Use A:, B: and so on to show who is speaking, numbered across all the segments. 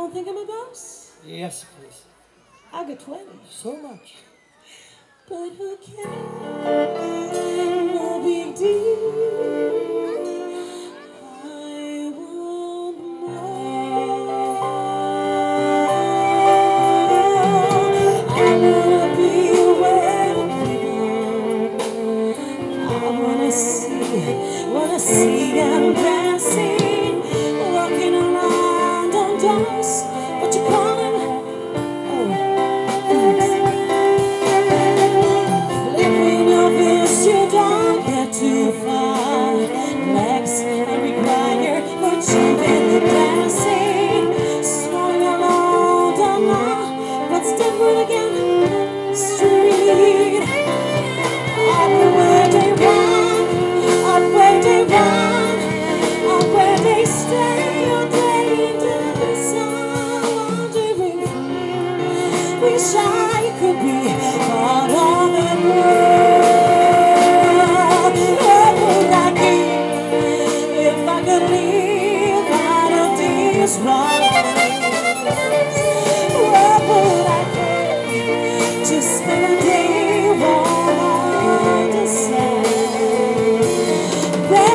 A: phone thingamabobs?
B: Yes, please.
A: I got 20.
B: So much.
A: But who cares? No big deal. see, wanna see them. close.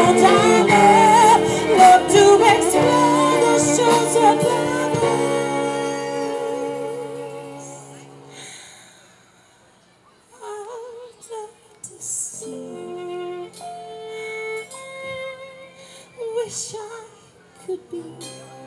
A: I love. To explore the shores of to see. Wish I could be.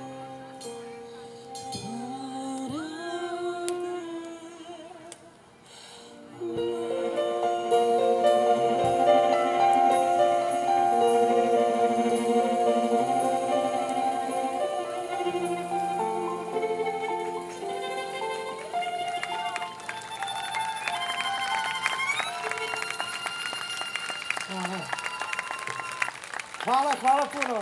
A: 夸了
B: 夸了不能